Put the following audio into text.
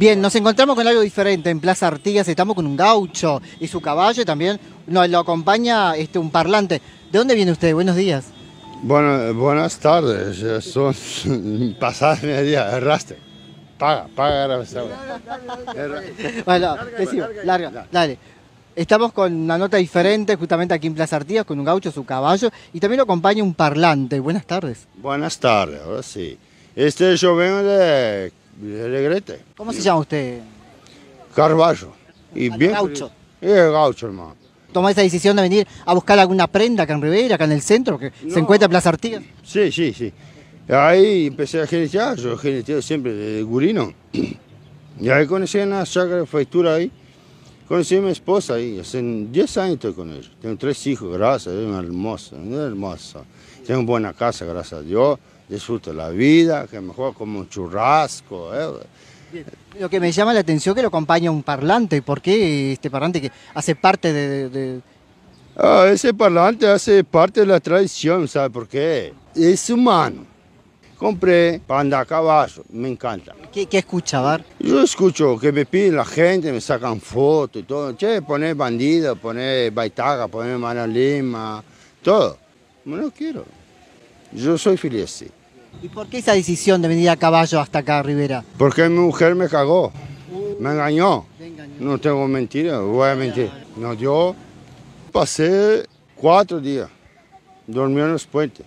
Bien, nos encontramos con algo diferente en Plaza Artigas, estamos con un gaucho y su caballo y también nos lo acompaña este, un parlante. ¿De dónde viene usted? Buenos días. Bueno, buenas tardes, son pasadas media, erraste. Paga, paga la Bueno, decimos, larga, dale. Estamos con una nota diferente justamente aquí en Plaza Artigas con un gaucho, su caballo y también lo acompaña un parlante. Buenas tardes. Buenas tardes, ahora sí. Este yo vengo de, de Alegrete. ¿Cómo se llama usted? Carballo. Y Ah, bien gaucho. Eh, gaucho, hermano. ¿Tomó esa decisión de venir a buscar alguna prenda acá en Rivera, acá en el centro, que se encuentra en Plaza Artigas? Sí, sí, sí. Ahí empecé a genetear, yo geneteo siempre de gurino. Y ahí conocí una chacra de factura ahí. Conocí a mi esposa ahí, hace 10 años estoy con ella. Tengo tres hijos, gracias una hermosa, una hermosa. Tengo buena casa, gracias a Dios. Disfruto la vida, que mejor como un churrasco. eh. Lo que me llama la atención es que lo acompaña un parlante. ¿Por qué este parlante que hace parte de... de- de- Ah, ese parlante hace parte de la tradición, ¿sabe por qué? Es humano. Compré para andar a caballo, me encanta. ¿Qué, qué escucha, Bar? Yo escucho que me piden la gente, me sacan fotos y todo. Che, poner bandido, poner baitaga, poner mano lima, todo. No no quiero. Yo soy feliz así. ¿Y por qué esa decisión de venir a caballo hasta acá, Rivera? Porque mi mujer me cagó, me engañó. Te engañó. No tengo mentira, voy a mentir. No, yo pasé cuatro días, dormí en los puentes.